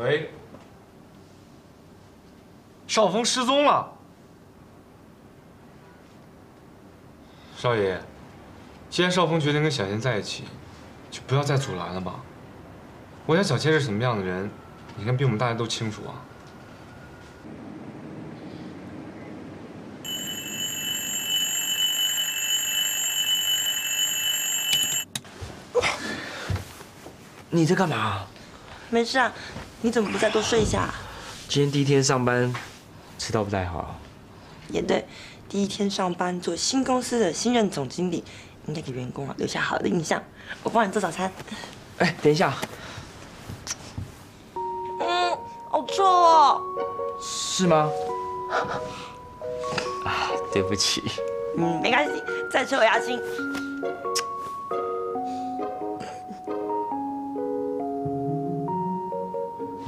喂，少峰失踪了。少爷，既然少峰决定跟小倩在一起，就不要再阻拦了吧。我想小倩是什么样的人，你看比我们大家都清楚啊。你在干嘛？没事啊，你怎么不再多睡一下？今天第一天上班，迟到不太好。也对，第一天上班做新公司的新任总经理，应该给员工啊留下好的印象。我帮你做早餐。哎，等一下。嗯，好臭哦。是吗？啊，对不起。嗯，没关系，再吃我牙青。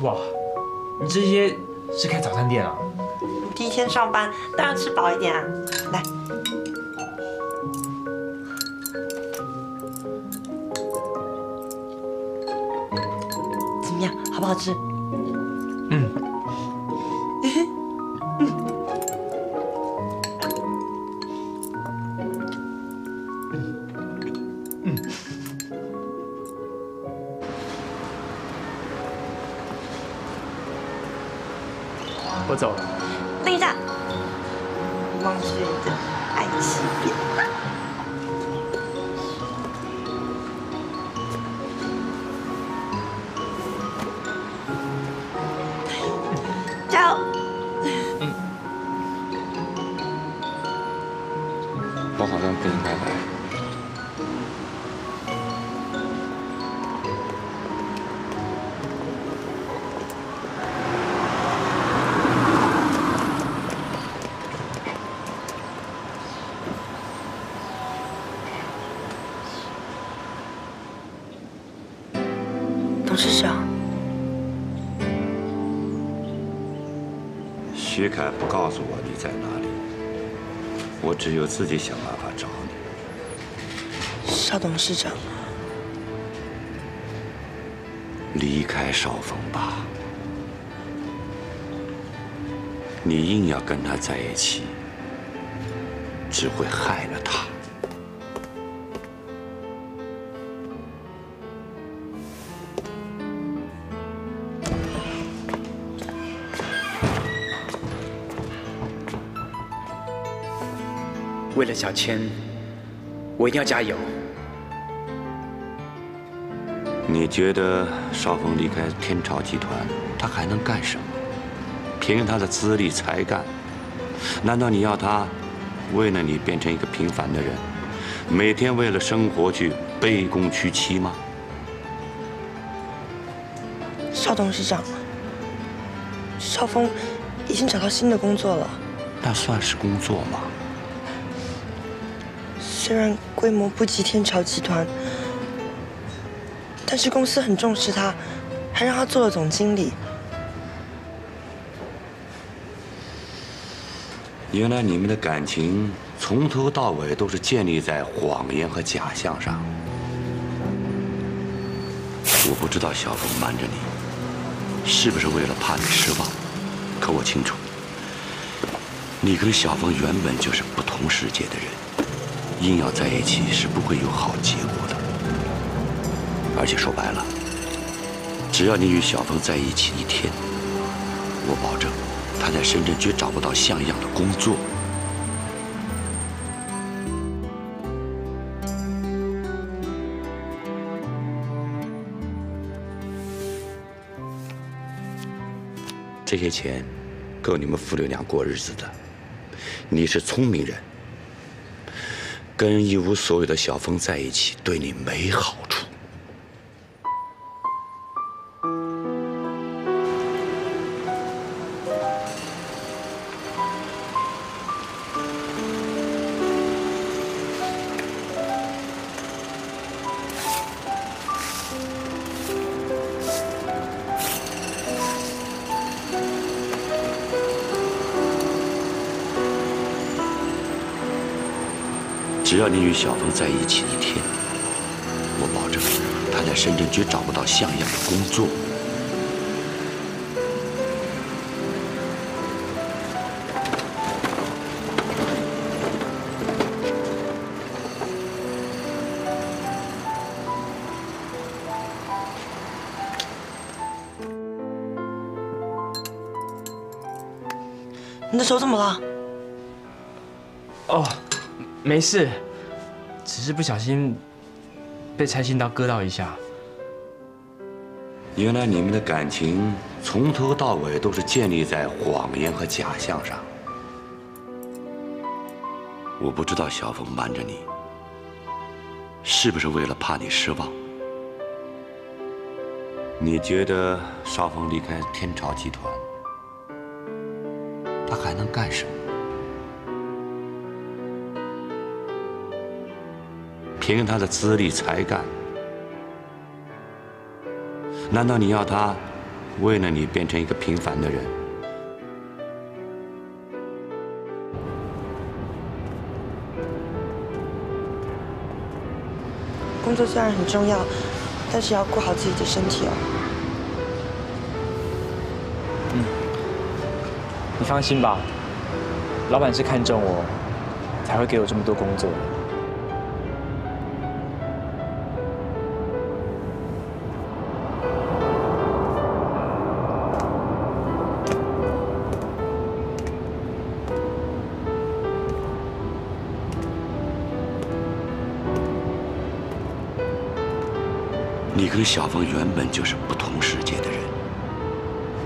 哇，你这些是开早餐店啊？第一天上班，当然吃饱一点啊。来，怎么样，好不好吃？董事长，徐凯不告诉我你在哪里，我只有自己想办法找你。邵董事长，离开邵峰吧，你硬要跟他在一起，只会害了他。为了小千，我一定要加油。你觉得邵峰离开天朝集团，他还能干什么？凭他的资历才干，难道你要他为了你变成一个平凡的人，每天为了生活去卑躬屈膝吗？邵董事长，少峰已经找到新的工作了。那算是工作吗？虽然规模不及天朝集团，但是公司很重视他，还让他做了总经理。原来你们的感情从头到尾都是建立在谎言和假象上。我不知道小峰瞒着你，是不是为了怕你失望？可我清楚，你跟小峰原本就是不同世界的人。硬要在一起是不会有好结果的，而且说白了，只要你与小峰在一起一天，我保证他在深圳绝找不到像样的工作。这些钱够你们父女俩过日子的，你是聪明人。跟一无所有的小峰在一起，对你没好处。与小峰在一起一天，我保证他在深圳绝找不到像样的工作。你的手怎么了？哦，没事。只是不小心被拆信刀割到一下。原来你们的感情从头到尾都是建立在谎言和假象上。我不知道小峰瞒着你，是不是为了怕你失望？你觉得少峰离开天朝集团，他还能干什么？凭他的资历才干，难道你要他为了你变成一个平凡的人？工作虽然很重要，但是要顾好自己的身体哦。嗯你放心吧，老板是看中我，才会给我这么多工作的。你跟小凤原本就是不同世界的人，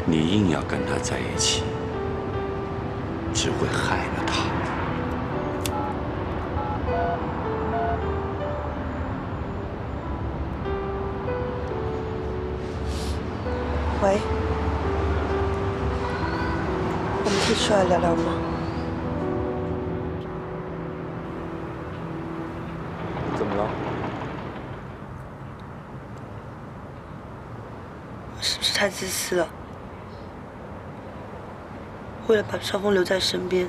你硬要跟他在一起，只会害了他。喂，我们可以出来聊聊吗？怎么了？我是不是太自私了？为了把少峰留在身边，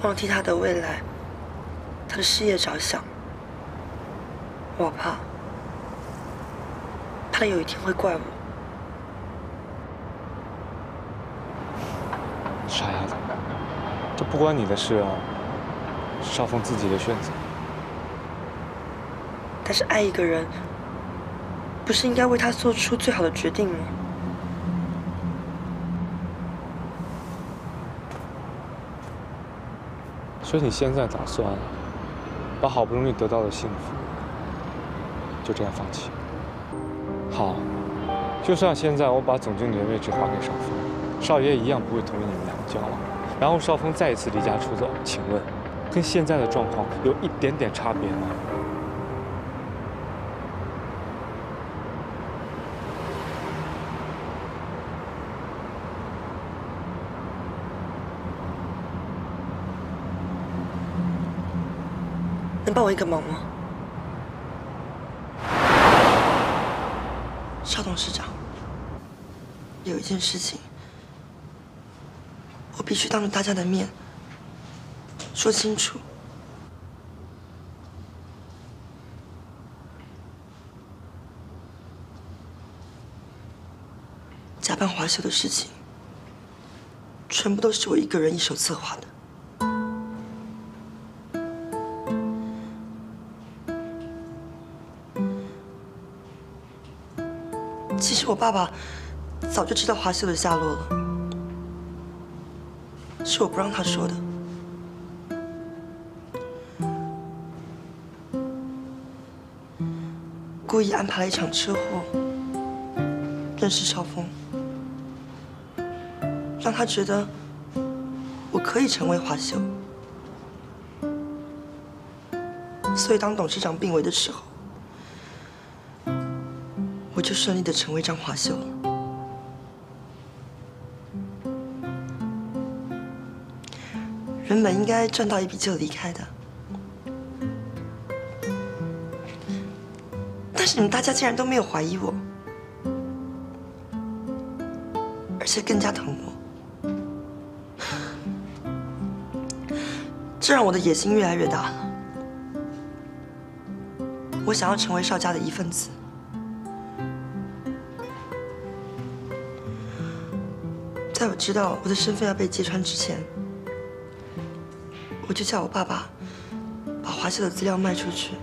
忘了替他的未来、他的事业着想，我怕，怕他有一天会怪我。傻丫头，这不关你的事啊，是少峰自己的选择。但是爱一个人，不是应该为他做出最好的决定吗？所以你现在打算把好不容易得到的幸福就这样放弃？好，就算现在我把总经理的位置划给少峰，少爷一样不会同意你们两个交往。然后少峰再一次离家出走，请问，跟现在的状况有一点点差别吗？帮我一个忙吗？邵董事长，有一件事情，我必须当着大家的面说清楚。假扮华秀的事情，全部都是我一个人一手策划的。其实我爸爸早就知道华秀的下落了，是我不让他说的。故意安排了一场车祸，认识少峰，让他觉得我可以成为华秀。所以当董事长病危的时候，顺利的成为张华秀。原本应该赚到一笔就离开的，但是你们大家竟然都没有怀疑我，而且更加疼我，这让我的野心越来越大了。我想要成为邵家的一份子。知道我的身份要被揭穿之前，我就叫我爸爸把华秀的资料卖出去，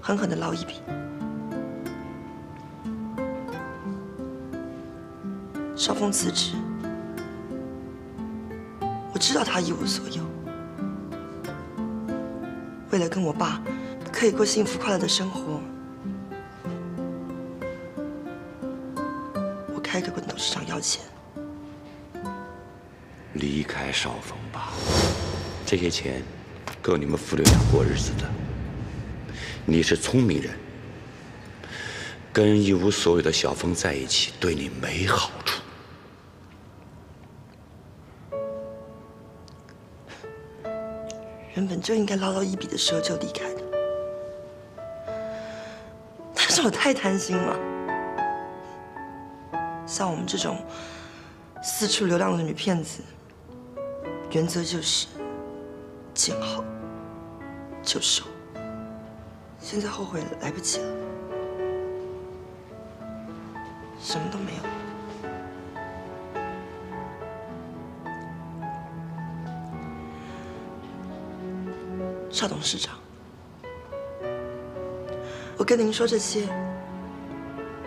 狠狠的捞一笔。少峰辞职，我知道他一无所有，为了跟我爸可以过幸福快乐的生活，我开口跟董事长要钱。离开少峰吧，这些钱够你们父女俩过日子的。你是聪明人，跟一无所有的小峰在一起对你没好处。原本就应该捞到一笔的时候就离开的，但是我太贪心了。像我们这种四处流浪的女骗子。原则就是见好就收。现在后悔，来不及了，什么都没有。邵董事长，我跟您说这些，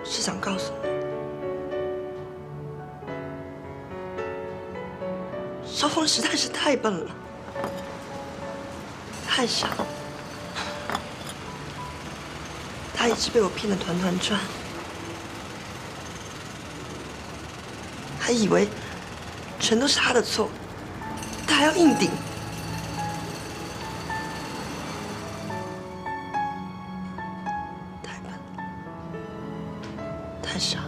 是想告诉你。萧峰实在是太笨了，太傻，他一直被我骗得团团转，还以为全都是他的错，他还要硬顶，太笨，太傻，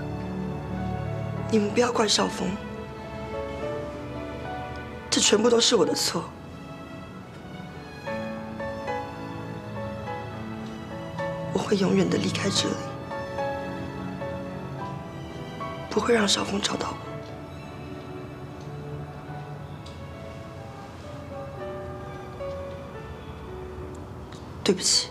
你们不要怪少峰。全部都是我的错，我会永远的离开这里，不会让少峰找到我。对不起。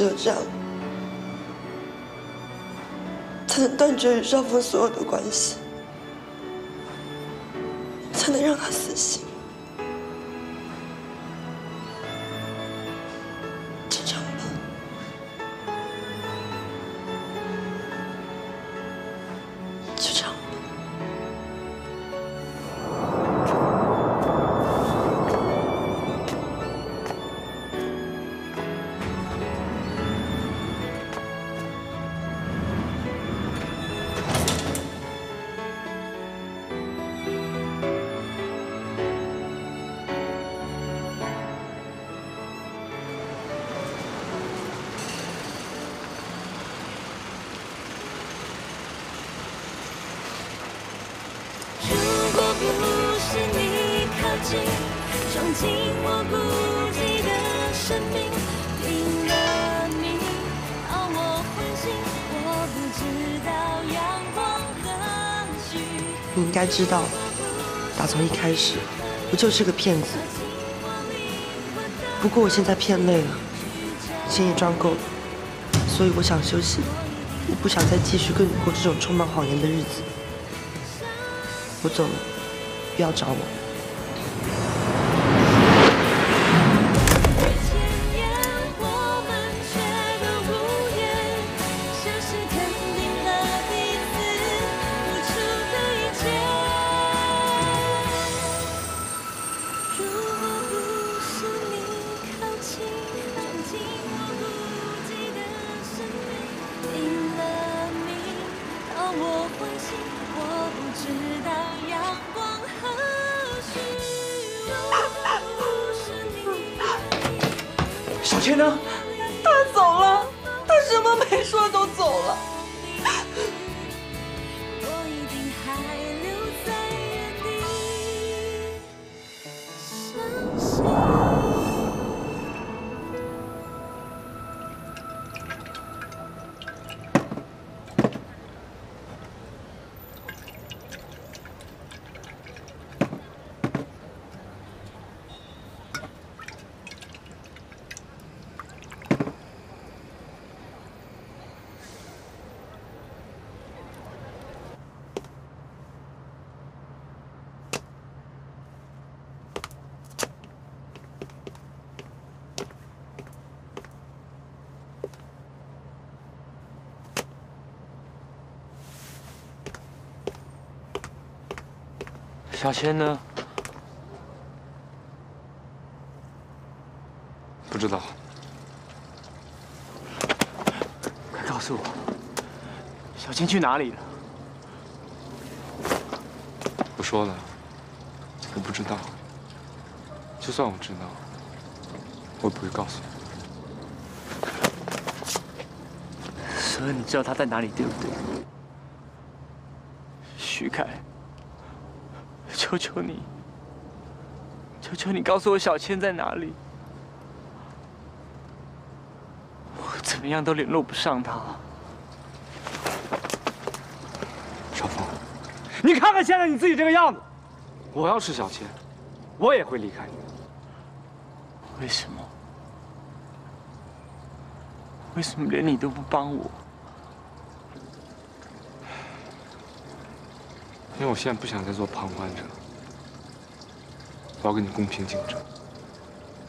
只有这样，才能断绝与少峰所有的关系，该知道，打从一开始，我就是个骗子。不过我现在骗累了，钱也赚够了，所以我想休息。我不想再继续跟你过这种充满谎言的日子。我走了，不要找我。小千呢？不知道。快告诉我，小千去哪里了？不说了，我不知道。就算我知道，我也不会告诉你。所以你知道他在哪里，对不对？徐凯，求求你，求求你告诉我小千在哪里。我怎么样都联络不上他。少峰，你看看现在你自己这个样子，我要是小千，我也会离开你。为什么？为什么连你都不帮我？因为我现在不想再做旁观者，我要跟你公平竞争。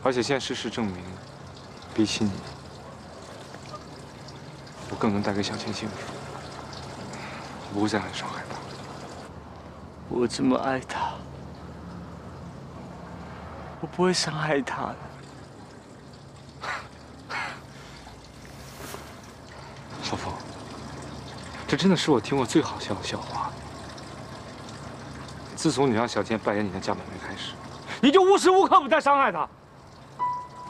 而且现在事实证明，比起你，我更能带给小千幸福。我不会再来伤害她。我这么爱她，我不会伤害她的。小峰，这真的是我听过最好笑的笑话。自从你让小倩扮演你的嫁妹妹开始，你就无时无刻不在伤害她。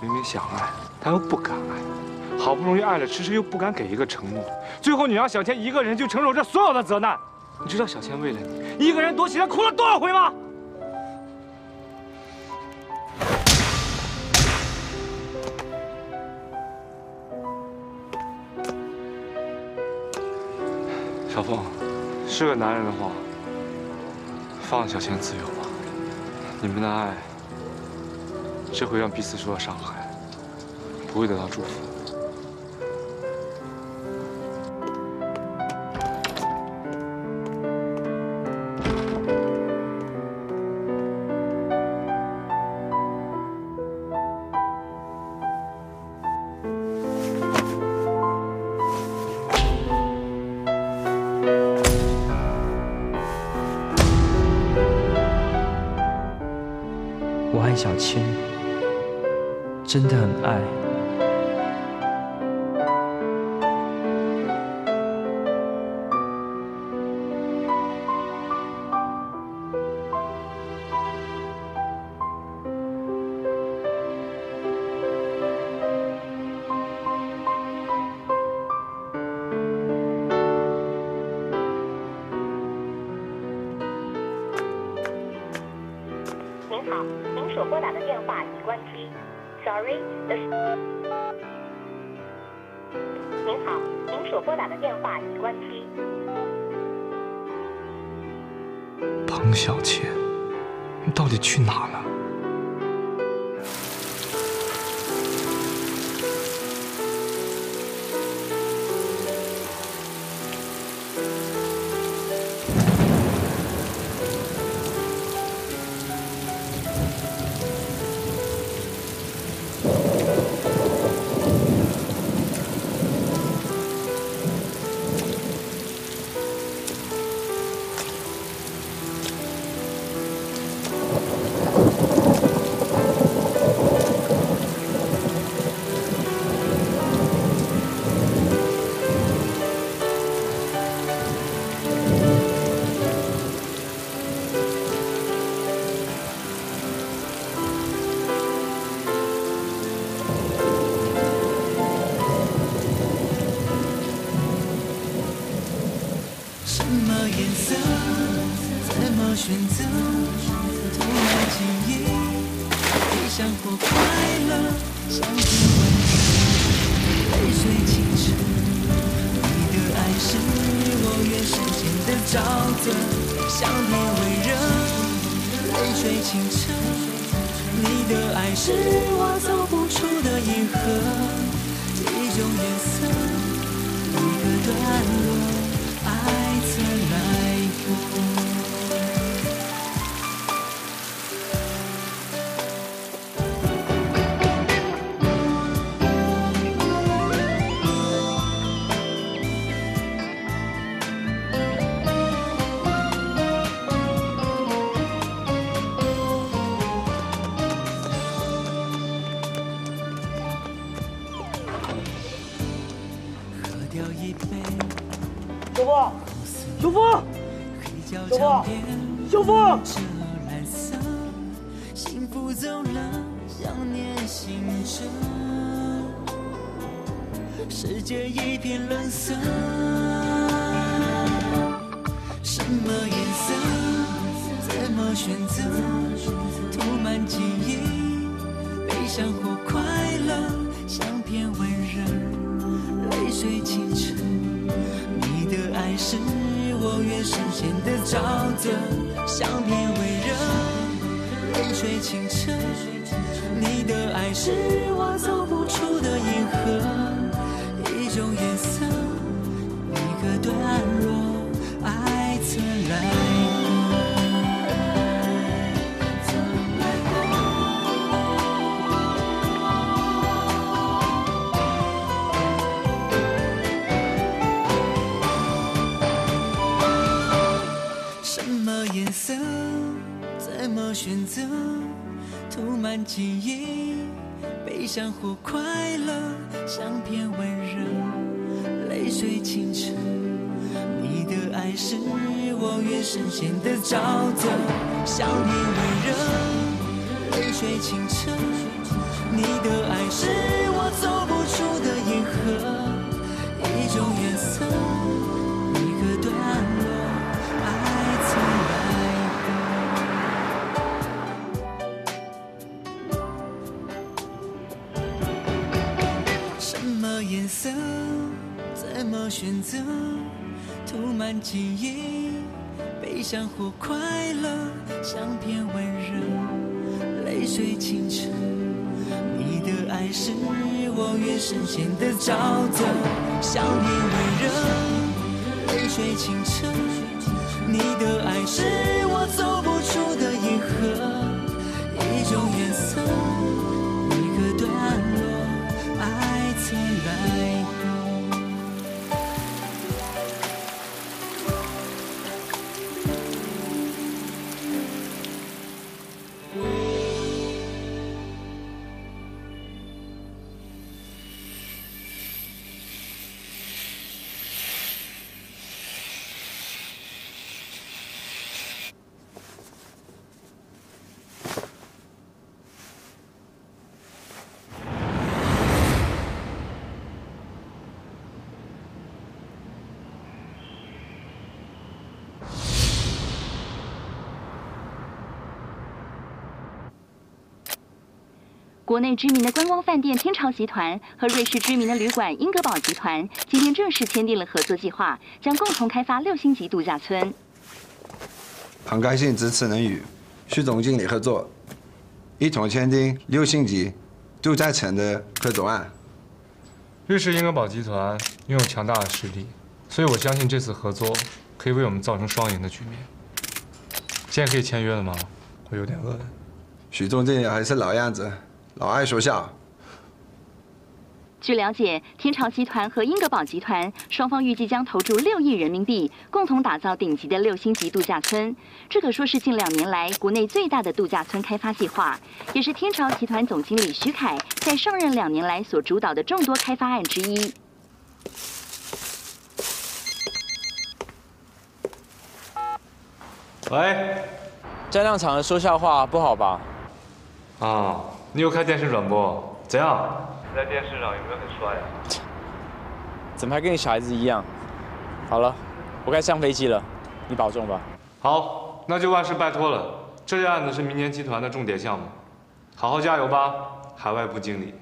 明明想爱，但又不敢爱，好不容易爱了，迟迟又不敢给一个承诺，最后你让小千一个人就承受这所有的责难。你知道小千为了你一个人躲起来哭了多少回吗？小凤，是个男人的话，放小千自由吧。你们的爱只会让彼此受到伤害，不会得到祝福。您所拨打的电话已关机。Sorry, the... 您好，您所拨打的电话已关机。彭小倩，你到底去哪了？什么颜色？怎么选择？童年记忆，悲伤或快乐，想听问题，泪水清澈。你的爱是我愿深陷的沼泽，香甜微热，泪水清澈。你的爱是我走不出的银河，一种颜色，一个段落。再来过。世界一片冷色。什么颜色？怎么选择？涂满记忆，悲伤或快乐，像片温热，泪水清澈。你的爱是我愿深陷的沼泽，像片温热，泪水清澈。你的爱是我走不出的银河，段落，爱曾来什么颜色？怎么选择？涂满记忆，悲伤或快是我越深陷的沼泽，想你温热，泪水清澈。你的爱是我走不出的银河，一种颜色，一个段落，爱从来过。什么颜色？怎么选择？涂满记忆，悲伤或快乐，相片温热，泪水清澈。你的爱是我愿深陷的沼泽，像片温热，泪水清澈。你的爱是国内知名的观光饭店天朝集团和瑞士知名的旅馆英格堡集团今天正式签订了合作计划，将共同开发六星级度假村。很高兴这次能与徐总经理合作，一同签订六星级度假城的合作案。瑞士英格堡集团拥有强大的实力，所以我相信这次合作可以为我们造成双赢的局面。现在可以签约了吗？我有点饿了。徐总经理还是老样子，老爱说笑。据了解，天朝集团和英格堡集团双方预计将投注六亿人民币，共同打造顶级的六星级度假村。这可说是近两年来国内最大的度假村开发计划，也是天朝集团总经理徐凯在上任两年来所主导的众多开发案之一。喂，在亮场的说笑话不好吧？啊，你有开电视转播？怎样？在电视上有没有很帅啊？怎么还跟你小孩子一样？好了，我该上飞机了，你保重吧。好，那就万事拜托了。这件案子是明年集团的重点项目，好好加油吧，海外部经理。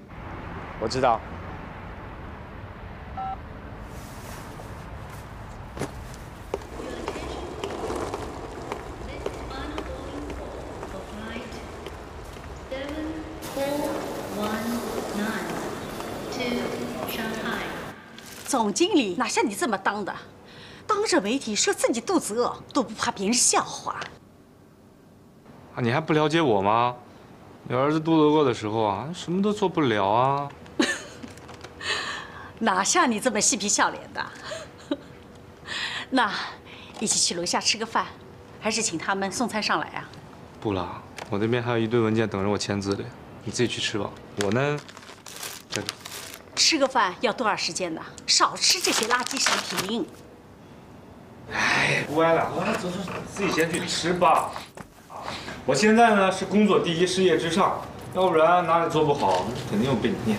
我知道。总经理哪像你这么当的？当着媒体说自己肚子饿，都不怕别人笑话。啊，你还不了解我吗？你儿子肚子饿的时候啊，什么都做不了啊。哪像你这么嬉皮笑脸的？那一起去楼下吃个饭，还是请他们送餐上来啊？不了，我那边还有一堆文件等着我签字的，你自己去吃吧。我呢，这个吃个饭要多少时间呢？少吃这些垃圾食品。哎，不歪了，来走走，自己先去吃吧。我现在呢是工作第一，事业至上，要不然哪里做不好，肯定又被你念。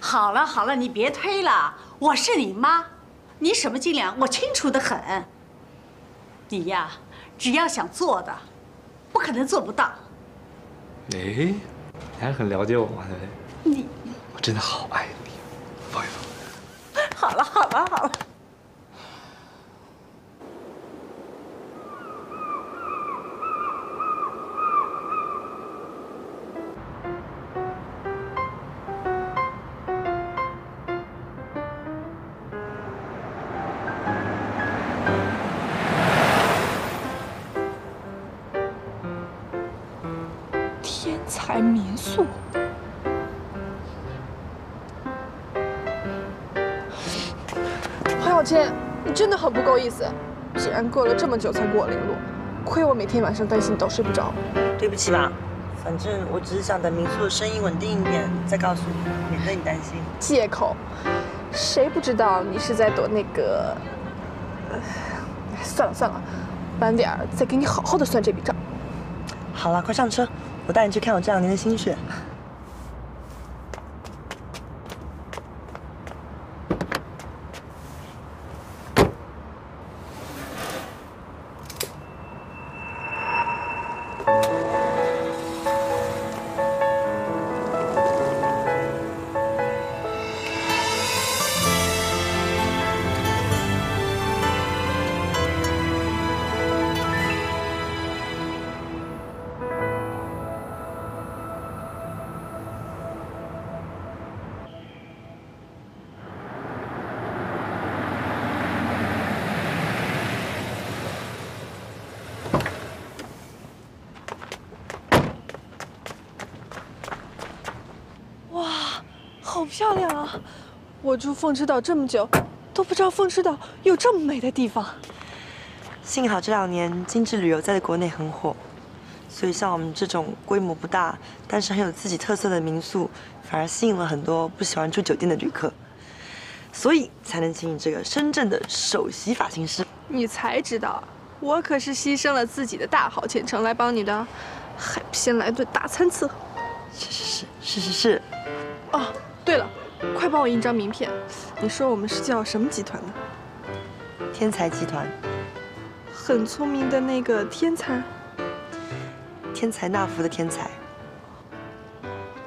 好了好了，你别推了，我是你妈，你什么斤两我清楚的很。你呀，只要想做的，不可能做不到。哎，你还很了解我嘛，对不对？你，我真的好爱你，抱一抱。好了好了好了。天才民宿。黄小千，你真的很不够意思，竟然过了这么久才给我联络，亏我每天晚上担心都睡不着。对不起吧，反正我只是想等民宿的生意稳定一点再告诉你，免得你担心。借口，谁不知道你是在躲那个？呃算了算了，晚点再给你好好的算这笔账。好了，快上车，我带你去看我这两年的心血。漂亮啊！我住凤池岛这么久，都不知道凤池岛有这么美的地方。幸好这两年精致旅游在国内很火，所以像我们这种规模不大，但是很有自己特色的民宿，反而吸引了很多不喜欢住酒店的旅客，所以才能请你这个深圳的首席发型师。你才知道，我可是牺牲了自己的大好前程来帮你的，还不先来顿大餐伺候。是是是是是是。哦，快帮我印张名片。你说我们是叫什么集团的？天才集团。很聪明的那个天才。天才纳福的天才。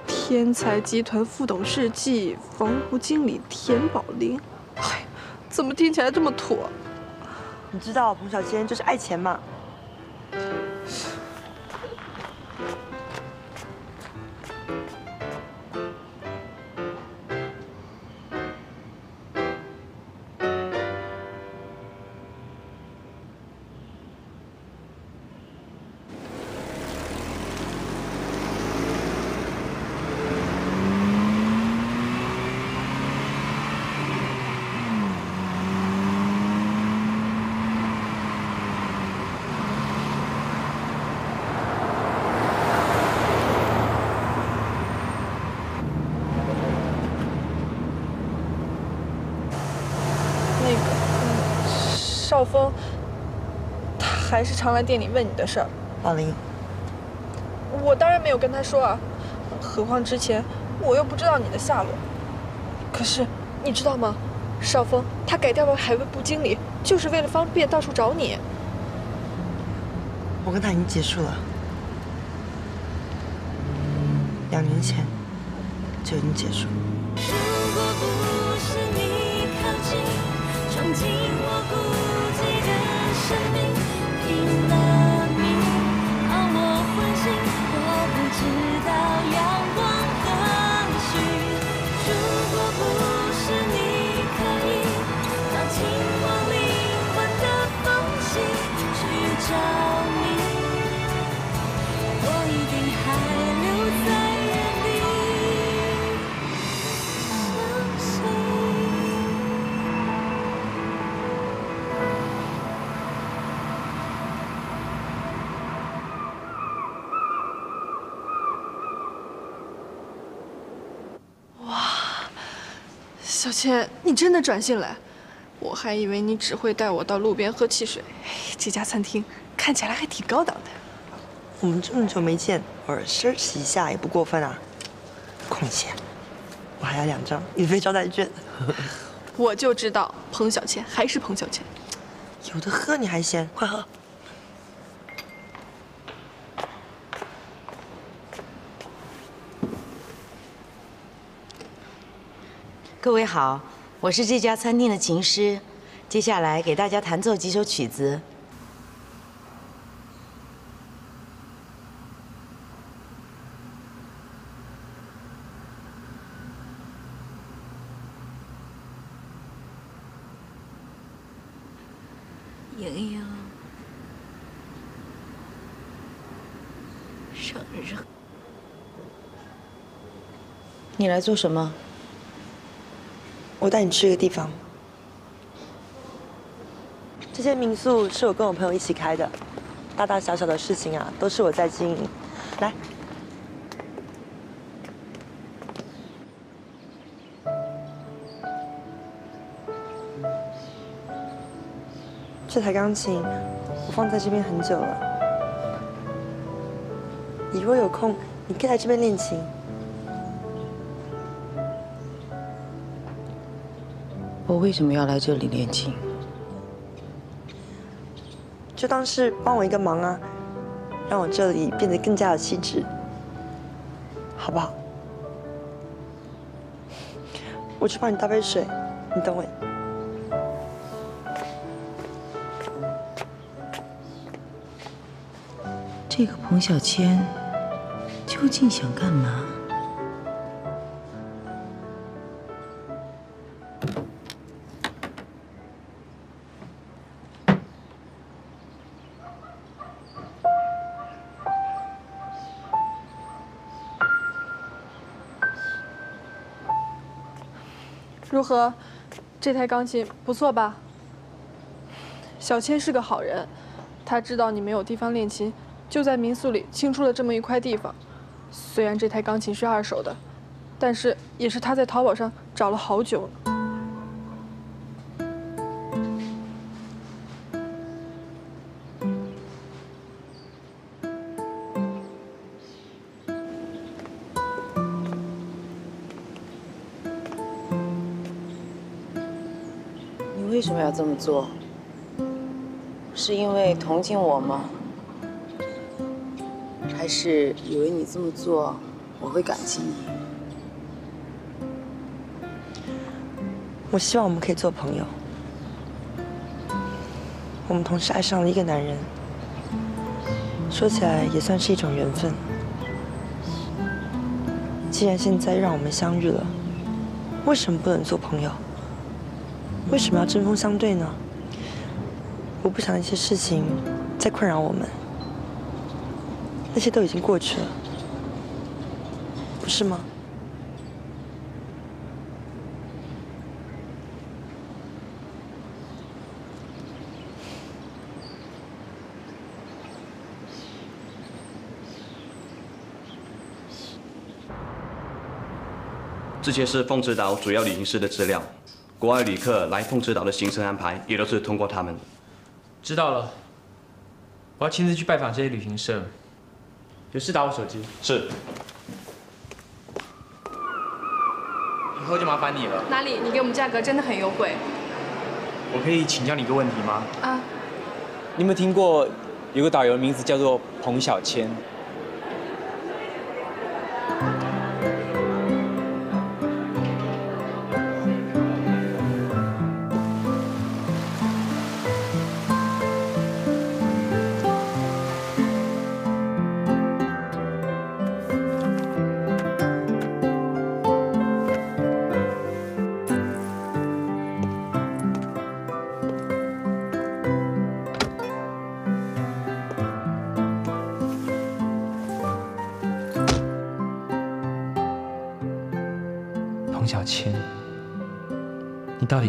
天才集团副董事暨房屋经理田宝林。哎，怎么听起来这么土？你知道彭小千就是爱钱嘛。嗯，少峰，他还是常来店里问你的事儿。阿林，我当然没有跟他说啊，何况之前我又不知道你的下落。可是你知道吗，少峰他改调为海卫部经理，就是为了方便到处找你。我跟他已经结束了，两年前就已经结束。小千，你真的转性了？我还以为你只会带我到路边喝汽水，哎这家餐厅看起来还挺高档的。我们这么久没见，偶尔奢侈一下也不过分啊。况且，我还有两张免费招待券。我就知道彭小倩还是彭小倩。有的喝你还嫌，快喝。各位好，我是这家餐厅的琴师，接下来给大家弹奏几首曲子。莹莹，生日你来做什么？我带你去一个地方。这间民宿是我跟我朋友一起开的，大大小小的事情啊，都是我在经营。来，这台钢琴我放在这边很久了，你如果有空，你可以来这边练琴。我为什么要来这里练琴？就当是帮我一个忙啊，让我这里变得更加有气质，好不好？我去帮你倒杯水，你等我。这个彭小千究竟想干嘛？何？这台钢琴不错吧？小千是个好人，他知道你没有地方练琴，就在民宿里清出了这么一块地方。虽然这台钢琴是二手的，但是也是他在淘宝上找了好久为什么要这么做？是因为同情我吗？还是以为你这么做我会感激你？我希望我们可以做朋友。我们同时爱上了一个男人，说起来也算是一种缘分。既然现在让我们相遇了，为什么不能做朋友？为什么要针锋相对呢？我不想那些事情再困扰我们，那些都已经过去了，不是吗？这些是凤池岛主要旅行社的资料，国外旅客来凤池岛的行程安排也都是通过他们。知道了，我要亲自去拜访这些旅行社。有事打我手机。是。以后就麻烦你了。哪里？你给我们价格真的很优惠。我可以请教你一个问题吗？啊，你有没有听过有个导游名字叫做彭小千？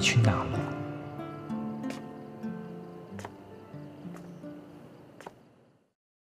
去哪了？